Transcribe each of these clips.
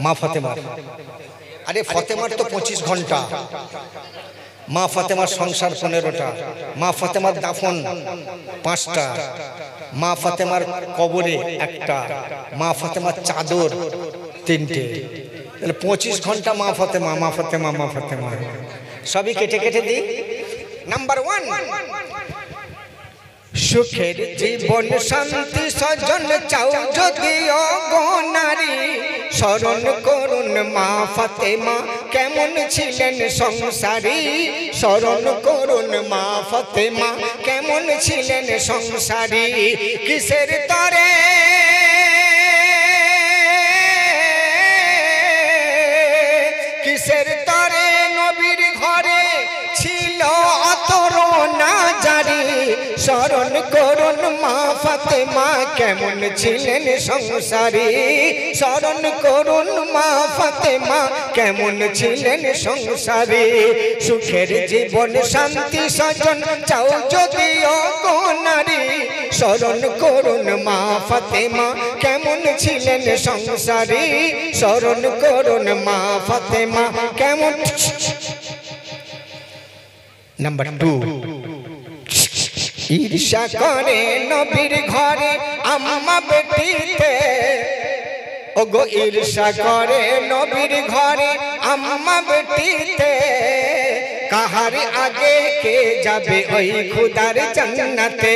মা ফতেমা আরে ফতেমার তো পঁচিশ ঘণ্টা। মা ফাতেমার সংসার পনেরোটা। মা ফাতেমার দাফন পাঁচটা। মা ফাতেমার কবরে একটা। মা ফাতেমার চাদর তিনটে। তাহলে পঁচিশ ঘণ্টা মা ফতেমা মা ফতেমা মা ফতেমা। সবই কেটে কেটে দিই। Number one. সুখের জীবন শান্তি সজন চাও যদি অগনারী শরণ করুন মা ফতেমা, কেমন ছিলেন সংসারী? শরণ করুন মা ফতেমা, কেমন ছিলেন সংসারী? কিসের তরে স্মরণ করুন মা ফাতেমা, কেমন ছিলেন সংসারী? স্মরণ করুন মা ফাতেমা, কেমন ছিলেন সংসারী? সুখের জীবন শান্তি স্বজন চাও যদি অগনারী স্মরণ করুন মা ফাতেমা, কেমন ছিলেন সংসারী? স্মরণ করুন মা ফাতেমা, কেমন? নাম্বার টু ঈর্ষা করে নবীর ঘরে আম্মা বেটিতে। ওগো ঈর্ষা করে নবীর ঘরে আম্মা বেটিতে। কাহার আগে কে যাবে ওই খুদার জান্নাতে?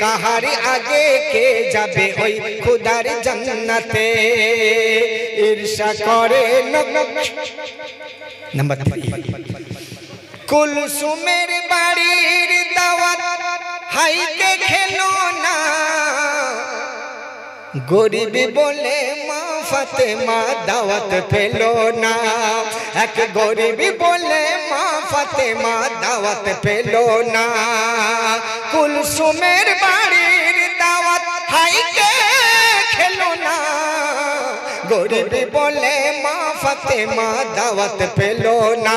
কাহার আগে কে যাবে ওই খুদার জান্নাতে? ঈর্ষা করে নাম্বার থ্রি কুলসুমের বাড়ির দাওয়াত, হাইকে খেলো না। গরিব বলে মা ফাতেমা দাওয়াত পেল না। এক গরিব বলে মা ফাতেমা দাওয়াত পেল না। কুলসুমের বাড়ির দাওয়াত, হাইকে খেলো না। গরিব বলে মা ফাতেমা দাওয়াত পেল না।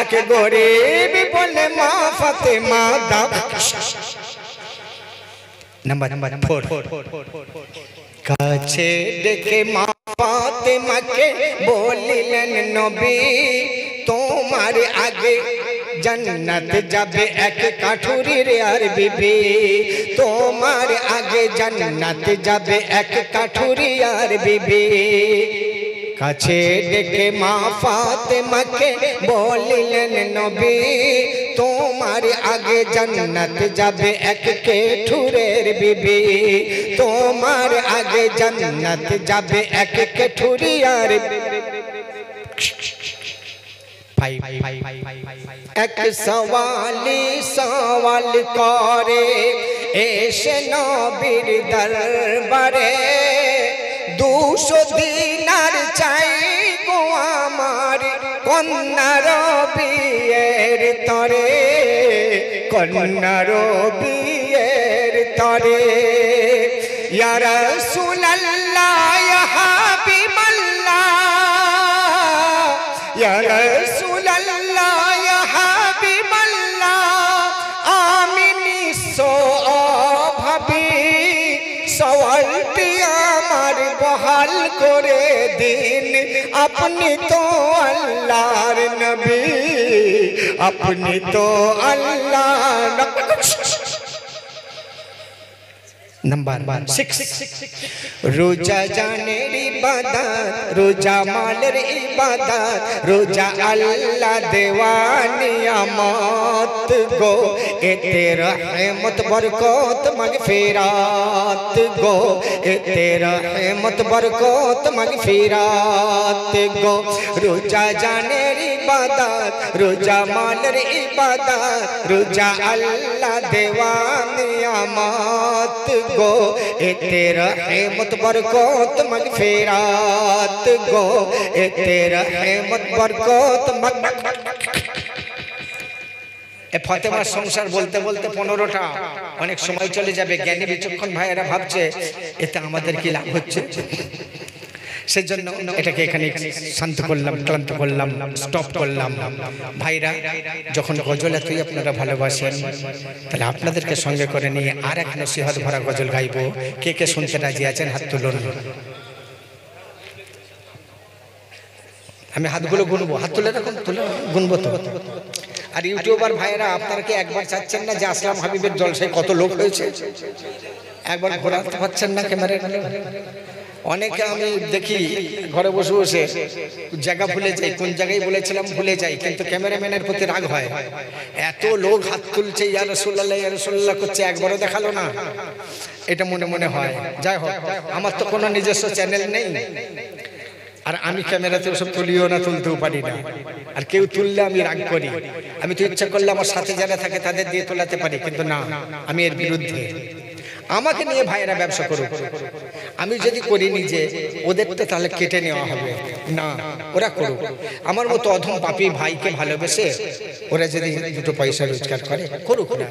এক গরিব বলে মা ফাতেমা দাওয়াত নাম্বার নাম্বার ফোর। কাছে ডেকে মা ফাতেমাকে বলিলেন নবী তোমার আগে জান্নাত যাবে এক কাঠুরির আর বিবি। তোমার আগে জান্নাত যাবে এক কাঠুরি আর বিবি। কাছে ডেকে মা ফাতেমাকে বলিলেন, নবী, তোমার আগে জান্নাত যাবে এক কেঠুরের বিবি। তোমার আগে জান্নাত যাবে এক কেঠুরিয়ার এক সওয়ালি সওয়াল করে, এসে নবীর দরবারে দুশো দিনার চাই গো আমার কন্যার বিয়ের তরে, কন্যার বিয়ের তরে। ইয়ারা সুনাল্লাহ হাবিবাল্লাহ ইয়ারা तो अपनी तो अल्लाह नबी अपनी तो अल्लाह আল্লাহর নবী আপনি তো আল্লাহ নাম্বার সিক্স রোজা জানের ইবাদত রোজা মালের ইবাদত রোজা আল্লাহ দেওয়ানি আমত গো এতে রহমত বরকত মগফিরাত গো এতে রহমত বরকত মগফিরাত গো রোজা জানের ইবাদত রোজা মালের ইবাদত রোজা আল্লাহ দেওয়ানি আমত গো, এতে রহমত বরকত মগফিরাত গো, এতে রহমত বরকত মগ এ ফতেমার সংসার বলতে বলতে পনেরোটা। অনেক সময় চলে যাবে, জ্ঞানী বিচক্ষণ ভাইয়েরা ভাবছে, এতে আমাদের কি লাভ হচ্ছে? সেজন্য এটাকে এখানে শান্ত করলাম ক্লান্ত করলাম স্টপ করলাম ভাইরা যখন গজল এতই আপনারা ভালোবাসেন তাহলে আপনাদেরকে সঙ্গে করে নিয়ে আর এক নসিহত ভরা গজল গাইবো। কে কে শুনতে রাজি আছেন হাত তুলুন। আমি হাতগুলো গুনবো। হাত তুলে রাখুন তুলে গুনবো তো। আর ইউটিউবার ভাইয়েরা আপনারা কি একবার চাচ্ছেন না যে আসলাম হাবিবের জলসায় কত লোক হয়েছে? একবার ঘোরাতে পারছেন না ক্যামেরা অনেকে আমি দেখি ঘরে বসে বসে জায়গা ভুলে যাই কোন জায়গায় বলেছিলাম ভুলে যাই কিন্তু ক্যামেরাম্যানের প্রতি রাগ হয়। এত লোক হাত তুলছে ইয়া ইয়া রসুল্লাহ করছে একবারও দেখাল না। এটা মনে মনে হয়। যাই হোক আমার তো কোনো নিজস্ব চ্যানেল নেই। আর আমি ক্যামেরাতে ওসব তুলিও না তুলতেও পারি না। আর কেউ তুললে আমি রাগ করি। আমি তো ইচ্ছা করলে আমার সাথে যারা থাকে তাদের দিয়ে তোলাতে পারি কিন্তু না আমি এর বিরুদ্ধে। আমাকে নিয়ে ভাইয়েরা ব্যবসা করুক। আমি যদি করি নিজে ওদের তো তাহলে কেটে নেওয়া হবে। না, ওরা করুক। আমার মতো অধম পাপি ভাইকে ভালোবেসে ওরা যদি দুটো পয়সা রোজগার করে, করুক না।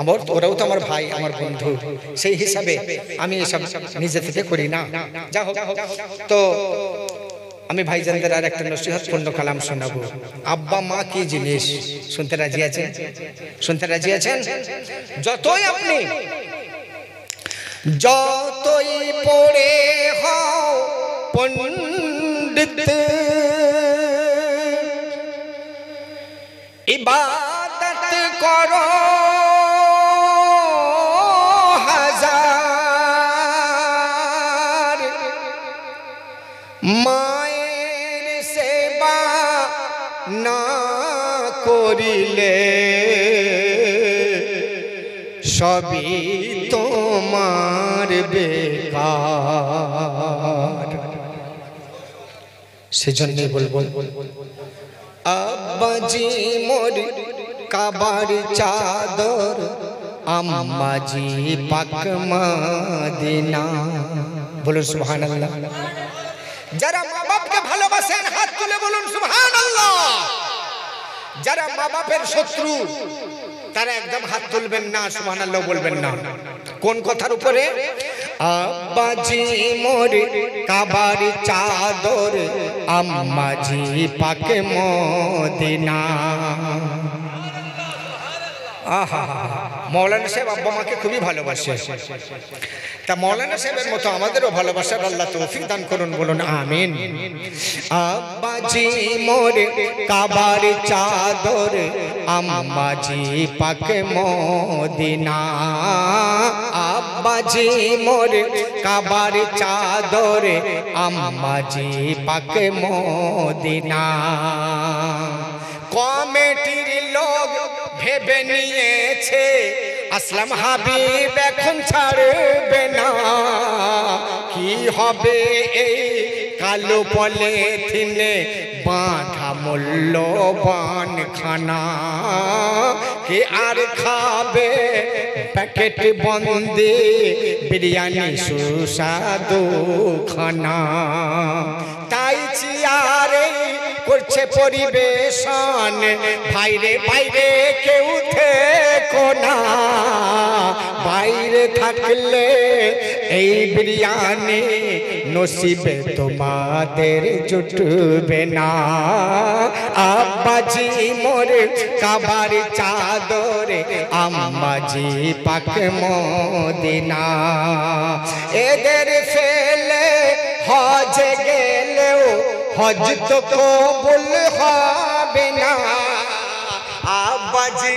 আমার ওরাও তো আমার ভাই, আমার বন্ধু। সেই হিসাবে আমি এসব নিজে থেকে করি না। যা হোক। তো আমি ভাইজানদের আর একটা নসিহত, পূর্ণ কালাম শোনাবো। আব্বা, মা কি জিনিস? শুনতে রাজি আছেন? শুনতে রাজি আছেন? যতই আপনি যতই পড়ে হও পণ্ডিত ইবাদত করো হাজার। মায়ের সেবা না করিলে সবই তোমার বেকার। সেজন্যই বলব, আব্বাজি মোর কাবার চাদর, আম্মাজি পাক মাদিনা। বলুন সুবহানাল্লাহ। যারা মা বাপকে ভালোবাসেন, হাত তুলে বলুন সুবহানাল্লাহ। যারা মা বাপের শত্রু, তারা একদম হাত তুলবেন না, সুবহানাল্লাহ বলবেন না। কোন কথার উপরে? আব্বাজি মোর কাবার চাদর আম্মাজি পাকে মদিনা। আহা মৌলানা সাহেব আব্বা মাকে খুবই ভালোবাসে। তা মৌলানা সাহেবের মতো আমাদেরও ভালোবাসার আল্লাহ তৌফিক দান করুন, বলুন, আমিন। আব্বাজি মোর কাবার চাদর আম্মাজি পাকে মদিনা। আব্বাজি মোর কাবার চাদর আম্মাজি পাকে মদিনা। কমিটির লোক ভেবে নিয়েছে। আসলাম হাবিব, এখন ছাড়বে না। কি হবে এই কালো পলে থিনে বাঁধা মূল্যবান খানা? কে আর খাবে? প্যাকেট বন্দি, বিরিয়ানি সুস্বাদু খানা। তাই চিয়ারে করছে পরিবেশন। বাইরে বাইরে কেউ থেকো বাইরে থাকলে এই বিরিয়ানি নসিবে তোমাদের জুটবে না। আব্বাজি মোরে কাবার চাদরে, আম্মাজি পাক মদিনা। এদের ফেলে হজে গেলেও হজ তো কবুল হবে না। আব্বাজি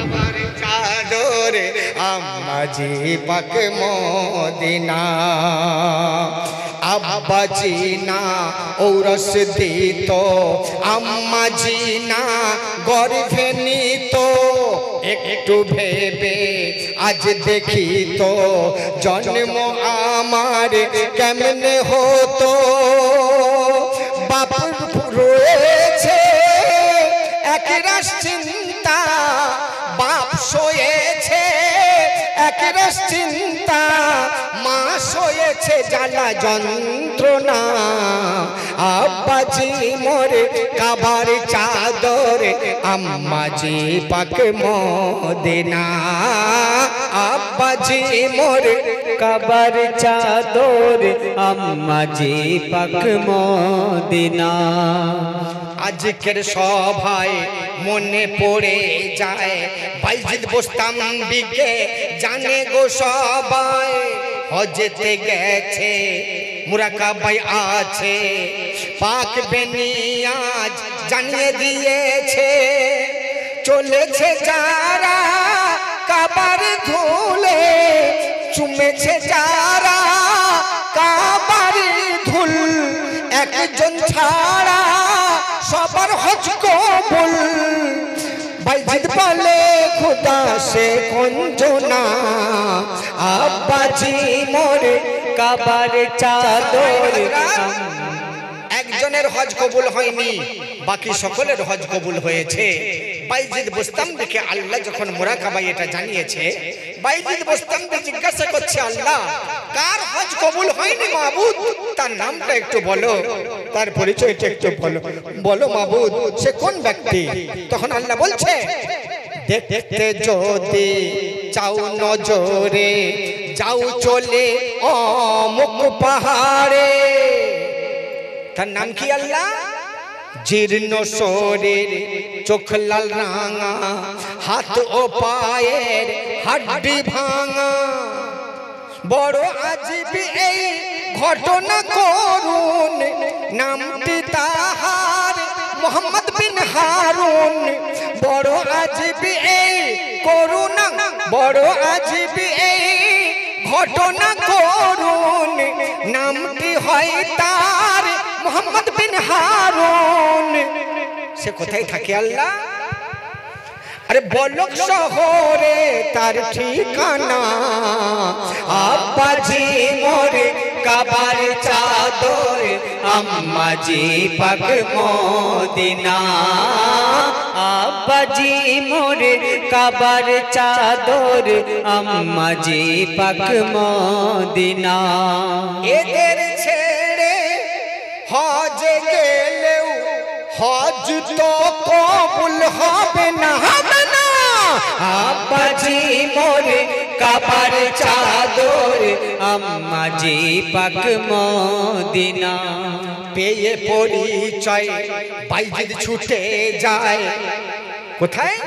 আমার চাদরে, আম্মাজি পাক মদিনা। আব্বাজি না ঔরস দিত, আম্মাজি না গর্ভে নিত। একটু ভেবে আজ দেখি তো জন্ম আমার কেমনে হতো? শোয়েছে জ্বালা যন্ত্রণা। আব্বাজি মোরে কাবার চাদর, আম্মাজি পাক মদিনা। আব্বাজি মোরে কাবার চাদর, আম্মাজি পাক মদিনা। আজকের সভায় মনে পড়ে যায়, বাইজিদ বস্তাম বিকে জানে গো সবাই। হজতে গেছে মুরাকাবাই আছে। পাক বেনিয়াজ জানিয়ে দিয়েছে, চলেছে যারা কাবার ধুলে, চুমেছে যারা কাবার ধুল। একজন ছাড়া সবার হজ কবুল। বাইজিদ পালে খুদা সে কঞ্জনা। আব্বাজি মোরে কাবার চাদর একজনের হজ কবুল হয়নি, বাকি সকলের হজ কবুল হয়েছে। বাইজিদ বুস্তাম দেখে আল্লাহ যখন মোরাকাবাই এটা জানিয়েছে, বাইজিদ বুস্তাম জিজ্ঞাসা করছে, আল্লাহ, কার হজ কবুল হয়নি মাবুদ তার নামটা একটু বলো, তার পরিচয়টা একটু বলো। বলো মাবুদ সে কোন ব্যক্তি? তখন আল্লাহ বলছে, দেখতে যদি চাও নজরে, যাও চলে অমুক পাহাড়ে। তার নাম কি আল্লাহ? জীর্ণ শরীর, চোখ লাল রাঙা, হাত ও পায়ের হাড্ডি ভাঙা। বড় আজবি এই ঘটনা করুন, নামটি তাহার মোহাম্মদ বিন হারুন। বড় আজবি এই করুণা, বড় আজবি এই ঘটনা করুন, নামটি হয় বিন হারুন সে কোথায় থাকে আল্লাহ? আরে বলক শহরে তার ঠিকানা। আব্বাজি মোরে কাবার চাদর, আম্মাজি পাক মদিনা। আব্বাজি মোরে কাবার চাদর, আম্মাজি পাক মদিনা। এদের আব্বাজি মোরে কাবার চাদর, আম্মাজি পাক মদিনা। পেয়ে পরিচয়, বাইজিদ ছুটে যায়। কোথায়?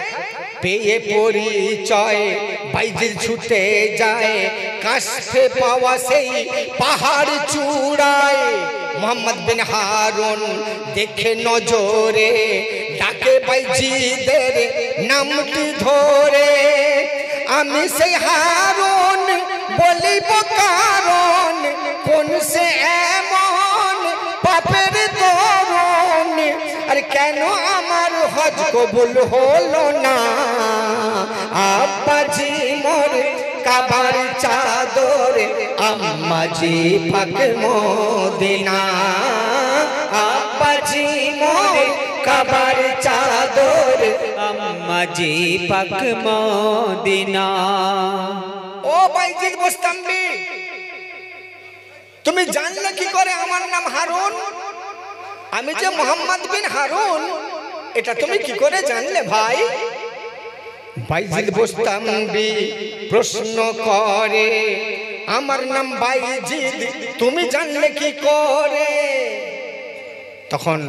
পেয়ে পরিচয়, বাইজিদ ছুটে যায়। কাশফে পাওয়া সেই পাহাড় চূড়ায়। মোহাম্মদ বিন হারুন দেখে নজরে বাইজিদের নামটি ধরে। আমি সেই হারুন বলিব কারণ, কোন সে এমন পাপের তরুণ? আর কেন আমার হজ কবুল হলো না? আব্বাজি মোর কাবার চাদর, আম্মাজি পাক মদিনা। আব্বাজি মোরে কাবার চাদর আম্মাজি পাক মদিনা। ও বাইজিদ মোস্তাম্বি, তুমি জানলে কি করে আমার নাম হারুন? আমি যে মোহাম্মদ বিন হারুন, এটা তুমি কি করে জানলে ভাই? বাইজিদ বোস্তাম্বি প্রশ্ন করে, আমার নাম বাইজিদ, তুমি জানলে কি করে? তখন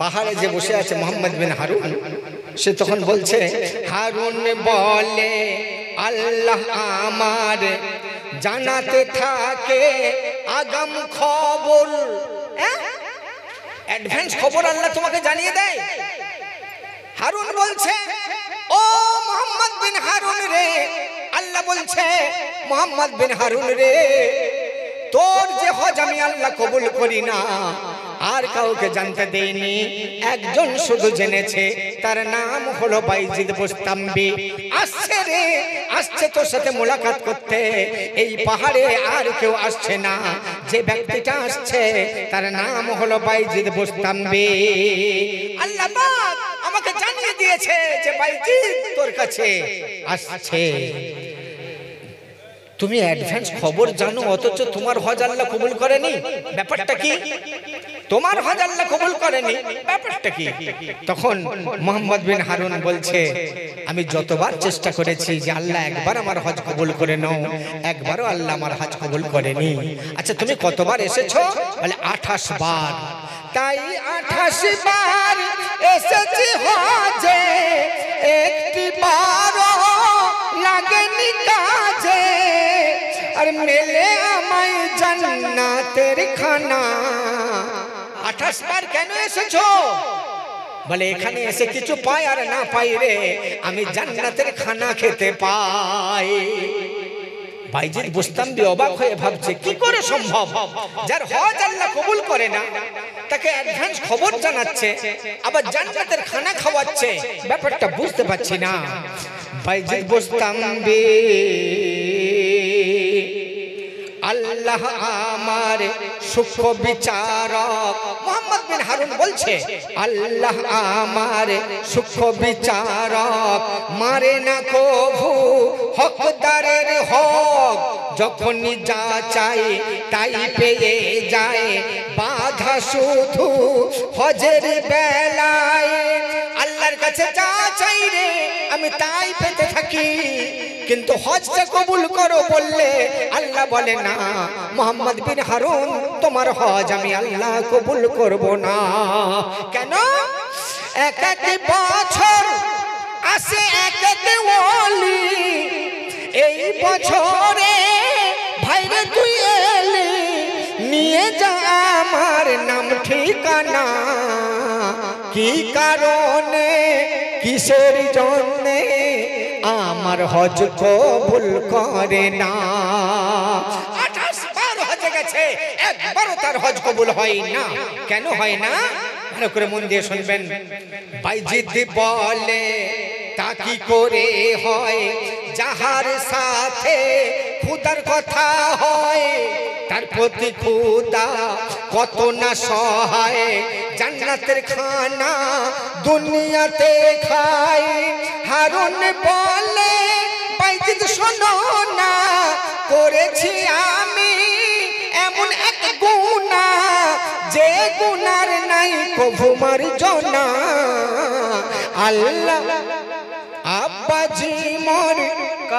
পাহাড়ে যে বসে আছে মোহাম্মদ বিন হারুন, সে তখন বলছে, হারুন বলে, আল্লাহ আমার জানাতে থাকে আগাম খবর। অ্যাডভান্স খবর আল্লাহ তোমাকে জানিয়ে দেয়। হারুন বলছে, ও মোহাম্মদ বিন হারুন রে, আল্লাহ বলছে, মোহাম্মদ বিন হারুন রে, তোর যে হজ আমি আল্লাহ কবুল করি না আর কাউকে জানতে দেয়নি একজন শুধু জেনেছে, তার নাম হলো বাইজিদ বুস্তাম্বি। আসছে রে, আসছে তোর সাথে মোলাকাত করতে। এই পাহাড়ে আর কেউ আসছে না। যে ব্যক্তিটা আসছে, তার নাম হলো বাইজিদ বুস্তাম্বি। আল্লাহ আমাকে জানিয়ে দিয়েছে যে বাইজিদ তোর কাছে আসছে। তুমি অ্যাডভান্স খবর জানো, অথচ তোমার হজ আল্লাহ কবুল করেনি। ব্যাপারটা কি? তোমার হজ আল্লাহ কবুল করেনি? ব্যাপারটা কি? তখন মোহাম্মদ বিন হারুন বলছে, আমি যতবার চেষ্টা করেছি যে আল্লাহ একবার আমার হজ কবুল করে নাও, একবারও আল্লাহ আমার হজ কবুল করেনি। আচ্ছা তুমি কতবার এসেছ? বলে, আঠাশ বার। তাই আঠাশ বার এসেছি হজে, একটি বারও লাগেনি কাজে। আর মেলে আমায় জান্ন জান্নাতের খানা। আঠাশ বার কেন এসেছ? বলে, এখানে এসে কিছু পাই আর না পাই রে, আমি জান্নাতের খানা খেতে পাই। বাইজির বুস্তান্দি অবাক হয়ে ভাবছে, কি করে সম্ভব? যার হজ আল্লাহ কবুল করে না, তাকে অ্যাডভান্স খবর জানাচ্ছে, আবার জান্নাতের খানা খাওয়াচ্ছে। ব্যাপারটা বুঝতে পারছি না। বাইজির বুস্তান্দি আল্লাহ আমার সুখ বিচারক মোহাম্মদ বিন হারুন বলছে, আল্লাহ আমার সুখ বিচারক মারে না কভু, হকদারের হক যখনই যা চাই তাই পেয়ে যায়, বাধা শুধু হজের বেলায়। আল্লাহর কাছে যা চাই রে, আমি তাই পেতে থাকি। কিন্তু হজটা কবুল করো বললে আল্লাহ বলে না, মোহাম্মদ বিন হারুন, তোমার হজ আমি আল্লাহ কবুল করব না। কেন? এক এক বছর আসে, এক এক ওলি এই বছরে ভাইরে তুই এলি, নিয়ে যা আমার নাম ঠিকানা। কি কারণে কিসের জন্যে আমার হজ কবুল করে না? আঠাশ বার হজে গেছে, একবারও তার হজ কবুল হয় না। কেন হয় না? ভালো করে মন দিয়ে শুনবেন। বাইজিদ বলে, তা কি করে হয়? যাহার সাথে খুদার কথা হয়, তার প্রতি খুদা কত না সহায়, জান্নাতের খানা দুনিয়াতে খায় হারুন বলে, বাইজিদ শোনো না, করেছি আমি এমন এক গুণা যে গুনার নাই কভু মার জনা আল্লাহ আব্বাজি মোর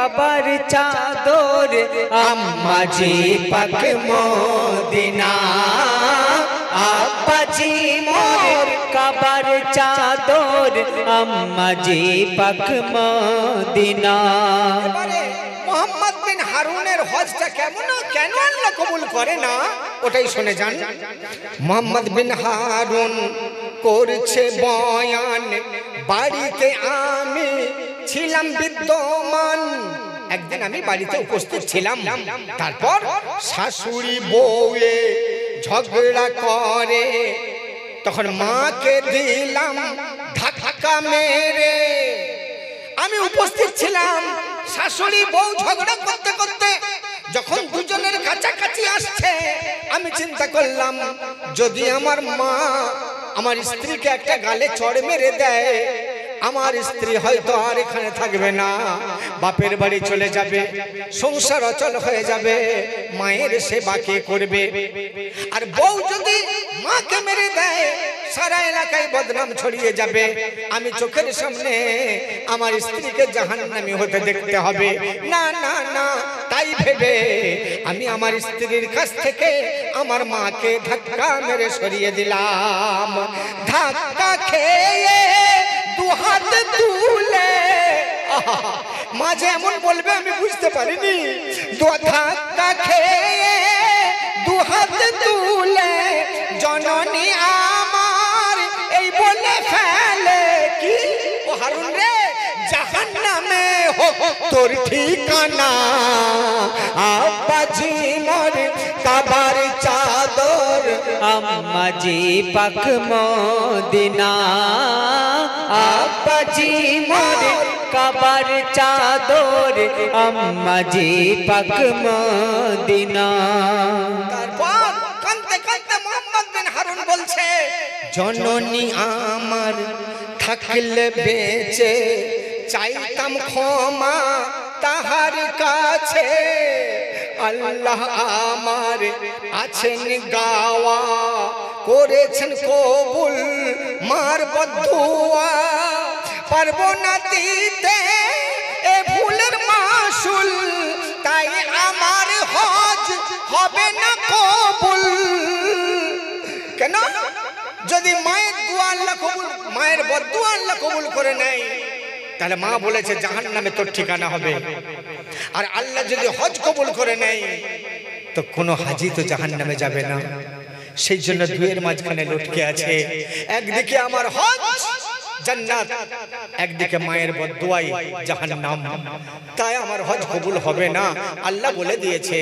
কবর চাদর, আম্মাজি পাক মদিনা। আব্বাজি মোর কাবার চাদর, আম্মাজি পাক মদিনা। মোহাম্মদ বিন হারুনের হজটা কেমন, কেন আল্লাহ কবুল করে না? ওটাই শুনে যান। মোহাম্মদ বিন হারুন করছে বয়ান, বাড়িতে আমি ছিলাম বিদ্যমান। একদিন আমি বাড়িতে উপস্থিত ছিলাম। তারপর শাশুড়ি বউয়ে ঝগড়া করে। তখন মাকে দিলাম ধাক্কা মেরে। আমি উপস্থিত ছিলাম। শাশুড়ি বউ ঝগড়া করতে করতে যখন দুজনের কাছাকাছি আসছে, আমি চিন্তা করলাম, যদি আমার মা আমার স্ত্রীকে একটা গালে চড় মেরে দেয় আমার স্ত্রী হয়তো আর এখানে থাকবে না। বাপের বাড়ি চলে যাবে, সংসার অচল হয়ে যাবে, মায়ের সেবা কে করবে? আর বউ যদি মাকে মেরে দেয়, সারা এলাকায় বদনাম ছড়িয়ে যাবে। আমি চোখের সামনে আমার স্ত্রীকে জাহান্নামি হতে দেখতে হবে। না না না, তাই ভেবে আমি আমার স্ত্রীর কাছ থেকে আমার মাকে ধাক্কা মেরে সরিয়ে দিলাম। ধাক্কা খেয়ে হাত তুলে। মাঝে এমন বলবে আমি বুঝতে পারিনি। দু ধাক্কা খেয়ে দু হাত তুলে জননী আমার এই বলে ফেলে কি? ও হারুন রে জাহান নামে হোক তোর ঠিকানা আব্বাজি মোর কাবার চাদর, আম্মাজি পাক মদিনা। আব্বাজি মোর কবর চাদর আম্মাজি পাক মদিনা। তারপর কানতে কানতে মোহাম্মদ বিন হারুন বলছে জননী আমার থাকলে বেঁচে চাইতাম ক্ষমা তাহার কাছে। আল্লাহ আমার আছেন গাওয়া করেছেন কবুল মার বদুয়া। পারব না দিতে এ ভুলের মাসুল, তাই আমার হজ হবে না কবুল। কেন? যদি মায়ের দোয়া আল্লাহ কবুল, মায়ের বদুয়া আল্লাহ কবুল করে নেয়, তাহলে মা বলেছে জাহান নামে তোর ঠিকানা হবে। আর আল্লাহ যদি হজ কবুল করে নেয়, তো কোনো হাজি তো জাহান নামে যাবে না। সেই জন্য দুয়ের মাঝখানে লটকে আছে, একদিকে আমার হজ জান্নাত। একদিকে মায়ের বদুয়াই জাহান্নাম। তাই আমার হজ কবুল হবে না। আল্লাহ বলে দিয়েছে,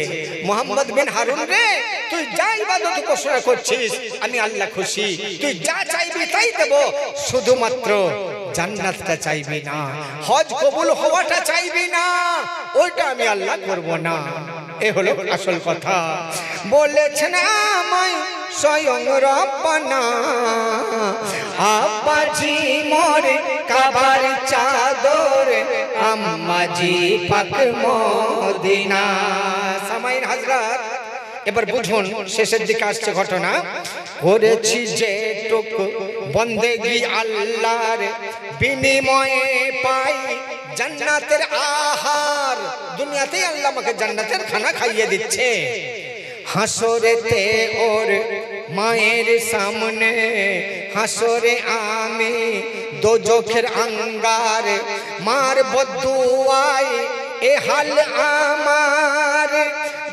মোহাম্মদ বিন হারুন রে, তুই যা ইবাদত উপাসনা করছিস, আমি আল্লাহ খুশি। তুই যা চাইবি তাই দেব। শুধুমাত্র জান্নাতটা চাইবি না, হজ কবুল হওয়াটা চাইবি না, ওইটা আমি আল্লাহ করব না। এ হলো আসল কথা। বলেছেন আমায় স্বয়ং রব্বানা। আব্বাজি মোরে কাবার চাদর, আম্মাজি পাক মদিনা। সামাইন হযরত এবার বুঝুন, শেষের দিকে আসছে ঘটনা। করেছি যে টুকু বন্দেগি আল্লাহর বিনিময়ে পাই জান্নাতের আহার। দুনিয়াতেই আল্লাহ আমাকে জান্নাতের খানা খাইয়ে দিচ্ছে। হাসরেতে ওর মায়ের সামনে, হাসরে আমি দোজখের আঙ্গার মার বদুয়াই এ হাল আমার।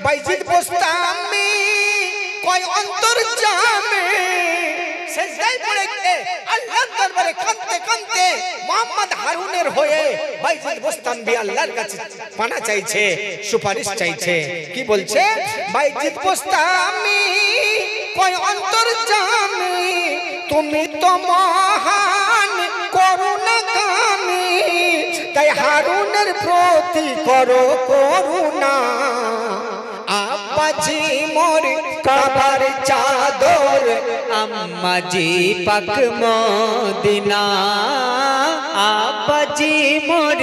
বাইজিদ বস্তামি, কয় অন্তর জামে সেজদায় পড়ে গিয়ে আল্লাহর দরবারে কাঁদতে কাঁদতে মোহাম্মদ হারুনের হয়ে বাইজিদ বোস্তানবি আল্লাহর কাছে পানা চাইছে, সুপারিশ চাইছে। কি বলছে? বাইজিদ বোস্তামি কয় অন্তর জামি তুমি তো মহান করুণা কামি তাই হারুনের প্রতি করো করুণা। আব্বাজি মোর চাদর আম্মাজি পাক মদিনা আব্বাজি মোর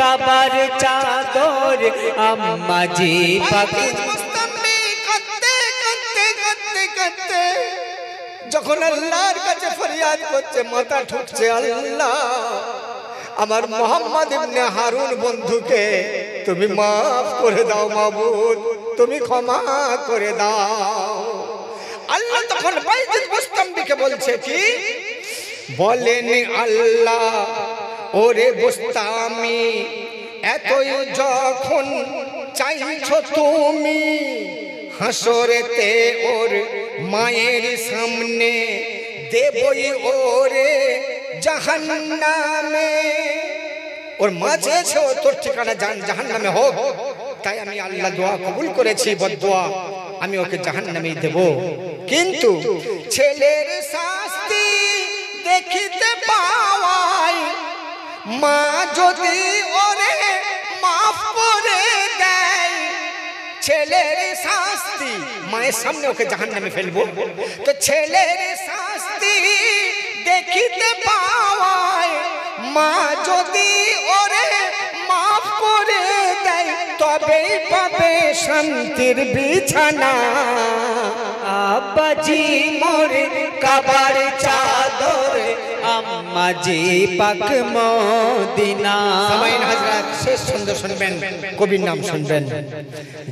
কাবার চাদর, আম্মাজি পাক যখন আল্লাহর কাছে ফরিয়াদ করছে, মাথা ঠুকছে আল্লাহ। আমার মোহাম্মদ ইবনে হারুন বন্ধুকে, তুমি মাফ করে দাও মাবুদ, তুমি ক্ষমা করে দাও। আল্লাহ তখন বাইজিদ বুস্তামবিকে বলছে কি? বলেন আল্লাহ, ওরে বুস্তামি এতই যখন চাইছো তুমি হাসরেতে ওর মায়ের সামনে, দেবই ওরে জাহান্নামে। ওর মা চেয়েছে, তোর ঠিকানা জাহান্নামে হোক। তাই আমি আল্লাহ দোয়া কবুল করেছি বদোয়া আমি ওকে জাহান্নামেই দেব। কিন্তু ছেলের শাস্তি দেখিতে পাওয়াই মা যদি ওরে মাফ করে দেয় ছেলের শাস্তি মায়ের সামনে ওকে জাহান নামে ফেলব। তো ছেলের শাস্তি দেখিতে পাওয়ায় মা যদি ওরে দেয় তবে পাবে শান্তির বিছানা। আব্বাজি মোর, কাবার চাদর, আম্মাজি পাক মদিনা। সামাইন হাজরাত, শেষ ছন্দ শুনবেন, কবির নাম শুনবেন।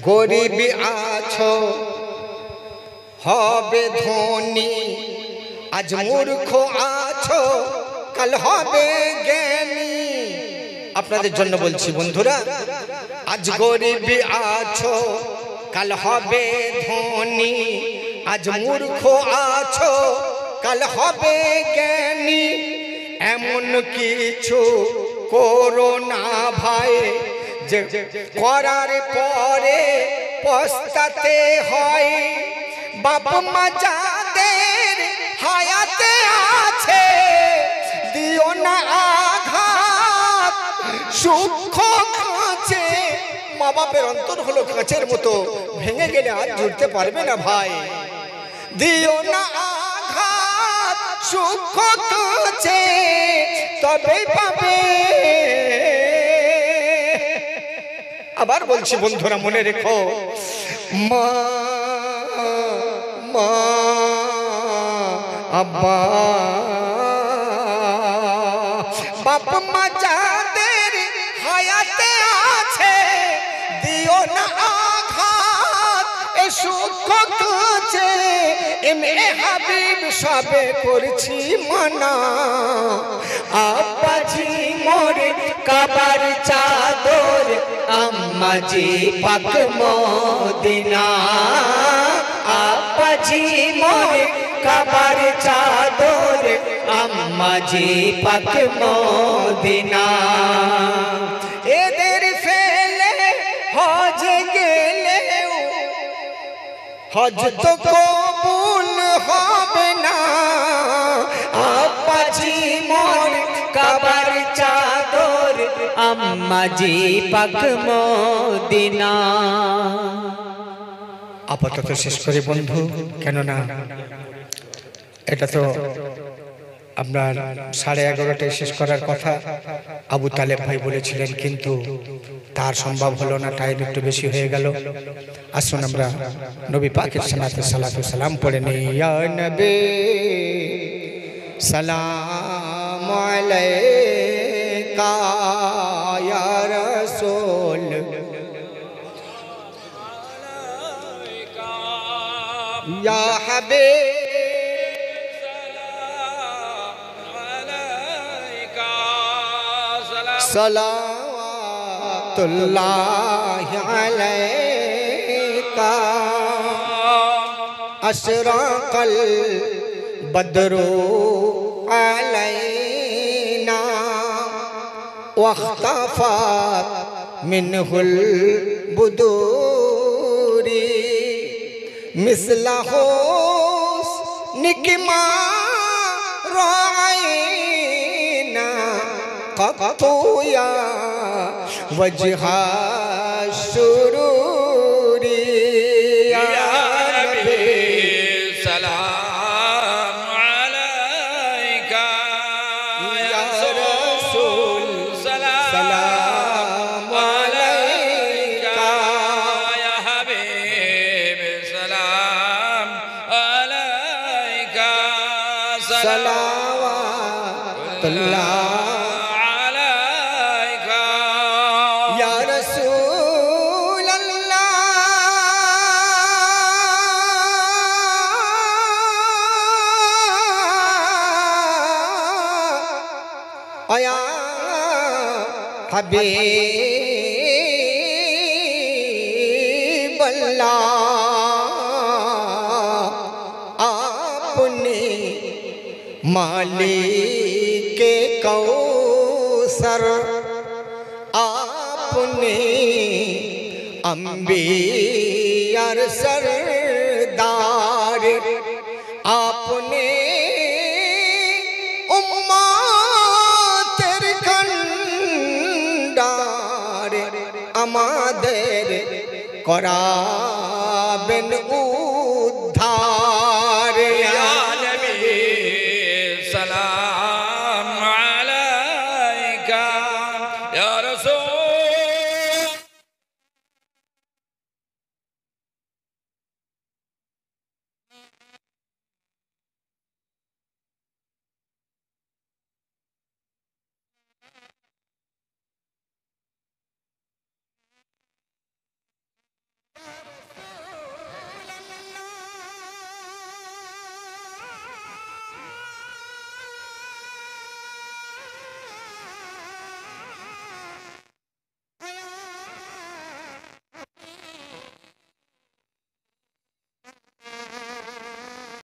গরিবি আছো, হবে ধনী, আজ মূর্খ আছো, কাল হবে জ্ঞানী। আপনাদের জন্য বলছি, বন্ধুরা আজ গরিবি আছো কাল হবে ধনী। আজ মূর্খ আছো কাল হবে জ্ঞানী। এমন কিছু করো না ভাই। যে করার পরে পস্তাতে হয়। বাপ মা যাদের হায়াতে আছে দিও না আঘাত। সূক্ষ্ম কাঁচে মা বাপের অন্তর হলো কাঁচের মতো। ভেঙে গেলে আর জুড়তে পারবে না ভাই। দিও না আঘাত সূক্ষ্ম কাঁচে তবে পাবে। আবার বলছি, বন্ধুরা, মনে রেখো। মা মা, আব্বা। বাপ মা হায়াতে আছে দিও না আঘাত এ সুখ কাছে এমে হাবিব সবে করছি মানা। আব্বাজি মোরে কাবার চাদর, আম্মাজি পাক মদিনা। আব্বাজি মোরে কাবার চাদর, আম্মাজি পাক মদিনা। হজ তো কবুল হবে না। আব্বাজি মোরে কাবার চাদর, আম্মাজি পাক মদিনা। আপাতত শেষ করে বন্ধু, কেননা এটা তো আপনার সাড়ে এগারোটায় শেষ করার কথা। আবু তালেব ভাই বলেছিলেন, কিন্তু তার সম্ভব হলো না টাইম একটু বেশি হয়ে গেল। আসুন আমরা নবী পাকের সালাতে সালাতু সালাম পড়ে নিই। সালাম আলাইকা ইয়া হাবিব। الله عليك أشرق البدر علينا واختفت منه البدور مثل حسنك ما رأينا قط يا वजहा शुरू हबीब अल्लाह आपने माली আমাদের করাবেন উ